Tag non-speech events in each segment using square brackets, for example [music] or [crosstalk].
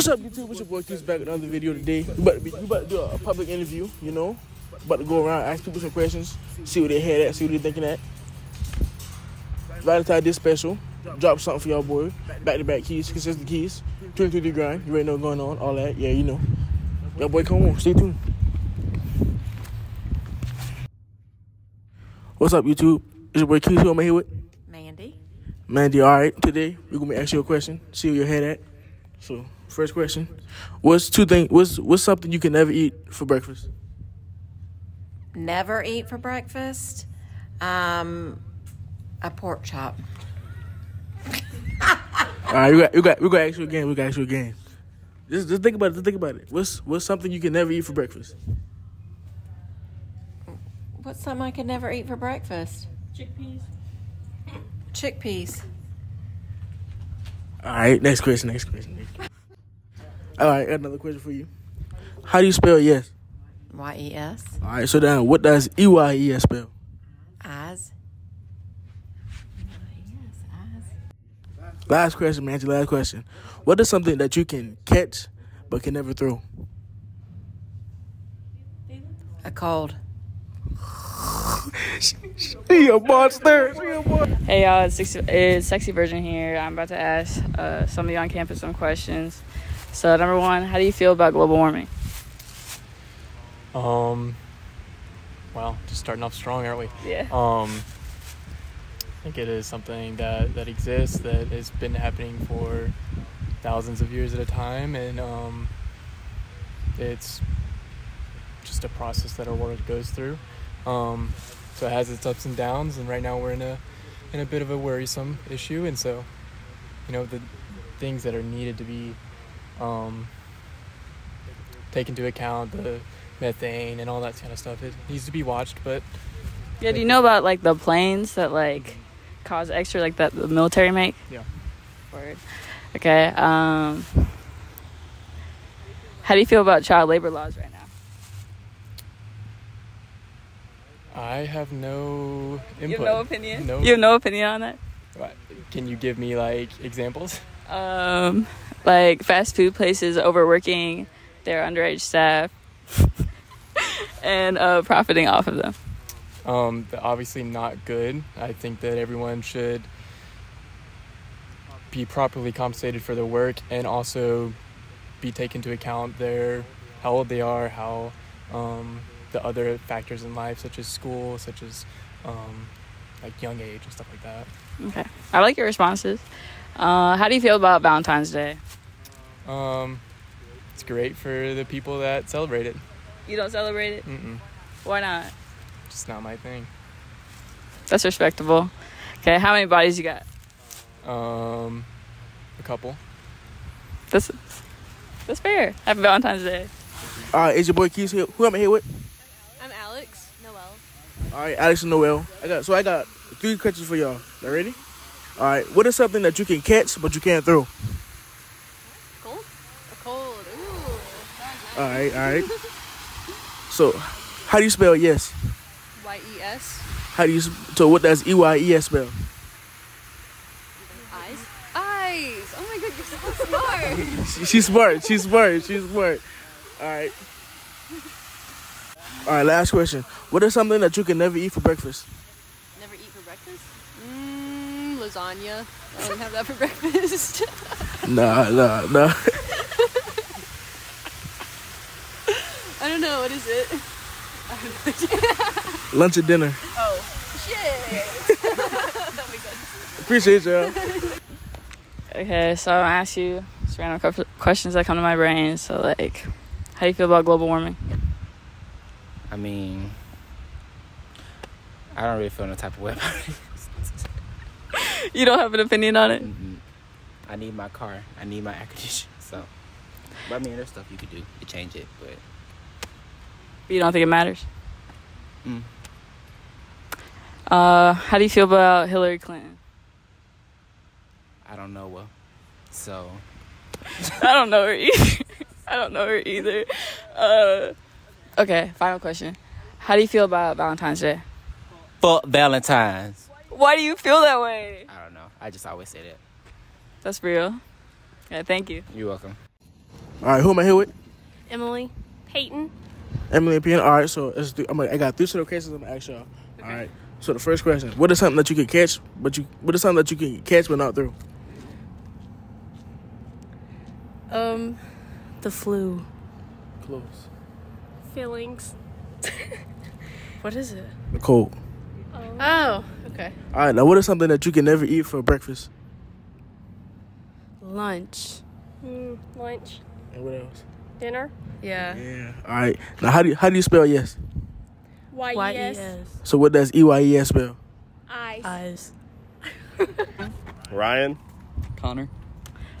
What's up, YouTube? It's your boy Keith back with another video today. We about, to be, we about to do a public interview, you know. About to go around, ask people some questions, see what they head at, see what they're thinking at. Valentine this special. Drop something for y'all boy. Back to back keys, consistent keys. 23 grind. You already know what's going on, all that. Yeah, you know. Y'all boy, come on, stay tuned. What's up, YouTube? It's your boy Keith. Who am I here with? Mandy. Mandy, all right. Today we're gonna be asking you a question. See where your head at. So, first question: What's two things? What's what's something you can never eat for breakfast? Never eat for breakfast. Um, a pork chop. [laughs] All right, we got we got we got to ask you again. We got to ask you again. Just just think about it. Just think about it. What's what's something you can never eat for breakfast? What's something I can never eat for breakfast? Chickpeas. Chickpeas. All right, next question. Next question. Next question. All right, got another question for you. How do you spell yes? Y E S. All right, so then what does E Y E S spell? Eyes. Yes, eyes. Last question, man. Last question. What is something that you can catch but can never throw? A cold. [laughs] She a monster. She a monster. Hey y'all, it's sexy, it's sexy Virgin here. I'm about to ask uh, some of you on campus some questions. So number one, how do you feel about global warming? Um, well, just starting off strong, aren't we? Yeah. Um, I think it is something that, that exists, that has been happening for thousands of years at a time, and um, it's just a process that our world goes through. Um, so it has its ups and downs, and right now we're in a in a bit of a worrisome issue, and so you know the things that are needed to be um, taken into account, the methane and all that kind of stuff, it needs to be watched, but Yeah. Do you know about like the planes that like cause extra like that the military make? Yeah. Word. Okay. Um, how do you feel about child labor laws right now? I have no input. You have no opinion. No. You have no opinion on that. Can you give me like examples? Um, like fast food places overworking their underage staff [laughs] and uh, profiting off of them. Um, obviously not good. I think that everyone should be properly compensated for their work and also be taken into account their how old they are, how um, the other factors in life, such as school, such as um, like young age and stuff like that. Okay, I like your responses. Uh, how do you feel about Valentine's Day? Um, it's great for the people that celebrate it. You don't celebrate it? Mm-mm, Why not? just not my thing. That's respectable. Okay, how many bodies you got? Um, a couple. That's that's fair. Happy Valentine's Day. All right, it's your boy Quis here. Who am I here with? I'm Alex Noel. All right, Alex and Noel. I got so I got three questions for y'all. Y'all ready? All right. What is something that you can catch but you can't throw? Cold? A cold. Ooh. All right, all right. [laughs] So, how do you spell yes? Y E S. How do you so what does E Y E S spell? Eyes. Eyes. Oh my god, you're so smart. [laughs] She- She's smart. She's smart. She's smart. All right. All right. Last question. What is something that you can never eat for breakfast? Never eat for breakfast? Mmm, lasagna. I don't have that for [laughs] breakfast. [laughs] Nah, nah, nah. [laughs] I don't know. What is it? I have no idea. Lunch or dinner. Oh, shit. that makes sense. Appreciate y'all. Okay, so I'm gonna ask you just random questions that come to my brain. So like, how do you feel about global warming? I mean, I don't really feel no type of way about it. [laughs] You don't have an opinion on it? Mm-mm. I need my car. I need my air conditioner. [laughs] So, but I mean, there's stuff you could do to change it, but You don't think it matters? mm, Uh, how do you feel about Hillary Clinton? I don't know. Well, so [laughs] I don't know her either. I don't know her either. Uh, okay, final question. How do you feel about Valentine's Day? fuck Valentine's. Why do you feel that way? I don't know. I just always say that. That's real. Yeah, thank you. You're welcome. All right, who am I here with? Emily. Peyton. Emily and Piano. All right, so it's th- I'm like, I got three sort of cases. I'm gonna ask y'all. All right. So the first question: What is something that you can catch, but you what is something that you can catch but not throw? Um, the flu. Close. Feelings. [laughs] What is it? The cold. Oh, okay. All right. Now, what is something that you can never eat for breakfast? Lunch. Mm, lunch. And what else? Dinner. Yeah. Yeah. All right. Now, how do you, how do you spell yes? Y e s. So what does E Y E S spell? Eyes. [laughs] Eyes. Ryan. Connor.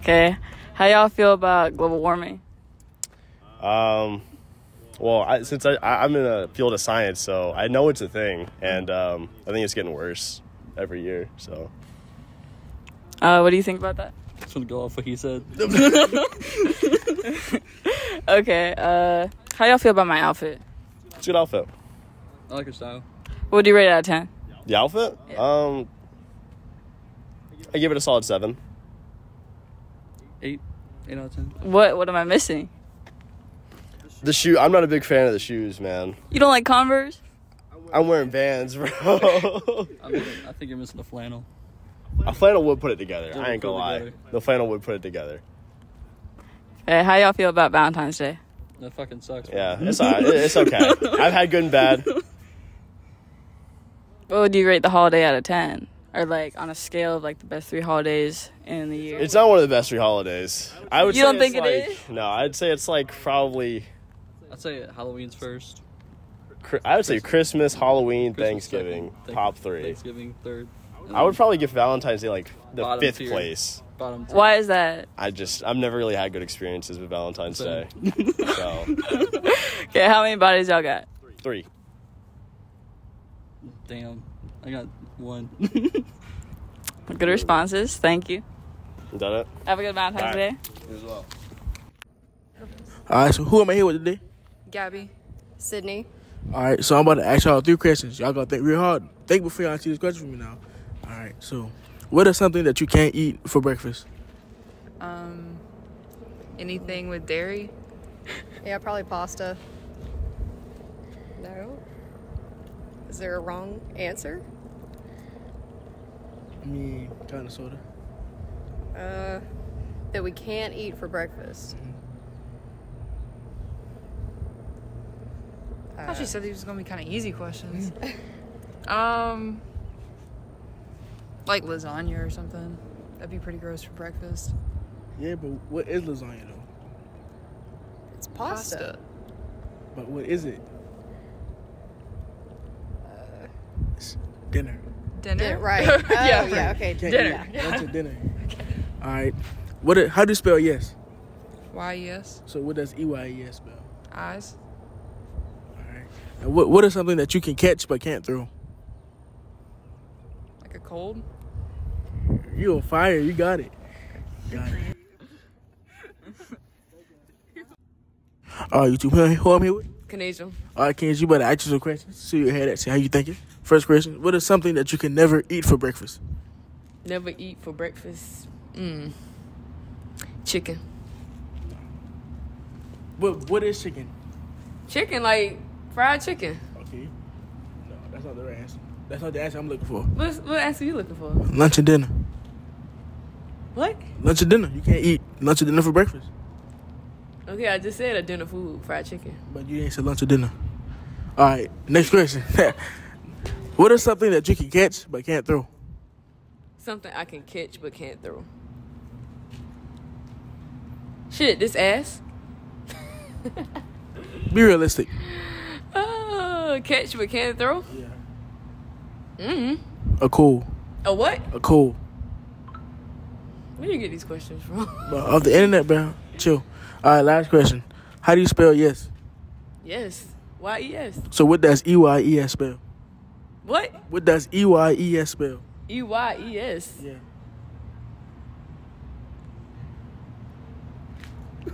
Okay. How y'all feel about global warming? Um, well, I, since I, I, I'm in a field of science, so I know it's a thing, and um, I think it's getting worse every year. So Uh, what do you think about that? Just want to go off what he said. [laughs] Okay. Uh, how y'all feel about my outfit? it's a good outfit. I like your style. What would you rate it out of ten? The outfit, um, I give it a solid seven. Eight. Eight out of ten. What What am I missing? The shoe, I'm not a big fan of the shoes, man. You don't like Converse? I'm wearing Vans, bro. [laughs] I, mean, I think you're missing the flannel. a flannel would put it together. It I would ain't gonna lie. together. The flannel would put it together. Okay. How y'all feel about Valentine's Day? That fucking sucks. bro. Yeah, it's alright. It's okay. [laughs] I've had good and bad. What would you rate the holiday out of ten? Or like on a scale of like the best three holidays in the year? It's not one of the best three holidays. I would. You say don't think it's it like, is? No, I'd say it's like probably. I'd say Halloween's first. I would say Christmas, Halloween, Christmas Thanksgiving, second, Thank- top three. Thanksgiving third. and I would then probably give Valentine's Day like the Bottom fifth tier. place. bottom. two. Why is that? I just I've never really had good experiences with Valentine's Day. [laughs] So Okay. How many bodies y'all got? three. Damn. I got one. [laughs] Good responses. Thank you. Is that it? Have a good Valentine's All right. Day. As well. All right. So who am I here with today? Gabby. Sydney. All right. So I'm about to ask y'all three questions. Y'all gotta think real hard. Think before y'all answer this question for me now. All right. So, what is something that you can't eat for breakfast? Um, anything with dairy? [laughs] Yeah, probably pasta. No. Is there a wrong answer? I mean, kind of, sorta. Uh, that we can't eat for breakfast. I thought you said these was gonna be kind of easy questions. [laughs] um, like lasagna or something. That'd be pretty gross for breakfast. Yeah, but what is lasagna though? It's pasta. But what is it? It's dinner. Dinner. [laughs] Yeah, right. Oh, Yeah, yeah, [laughs] okay. Can't Dinner. eat lunch and dinner. All right. What? it- How do you spell yes? Why yes? So what does E Y E S spell? Eyes. All right. And what What is something that you can catch but can't throw? Like a cold. You on fire? You got it. Got it. [laughs] All right, you two. Who I'm here with? Canadian. All right, Kens, you better ask you some questions. See your head at. See how you thinking. First question: What is something that you can never eat for breakfast? Never eat for breakfast. Mm. Chicken. What What is chicken? Chicken, like fried chicken. Okay. No, that's not the right answer. That's not the answer I'm looking for. What what answer you looking for? Lunch and dinner. What? Lunch and dinner. You can't eat lunch and dinner for breakfast. Okay, I just said a dinner food, fried chicken. But you didn't say lunch or dinner. All right. Next question. [laughs] what is something that you can catch but can't throw? Something I can catch but can't throw. Shit, this ass. [laughs] Be realistic. Uh, catch but can't throw. Yeah. Mm-hmm. A cool. A what? A cool. Where do you get these questions from? [laughs] But off the internet, bro. Chill. All right. Last question. How do you spell yes? yes. Y E S. So what does E Y E S spell? What? What does E Y E S spell? E Y E S. Yeah.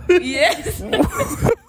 Yes. [laughs] [laughs]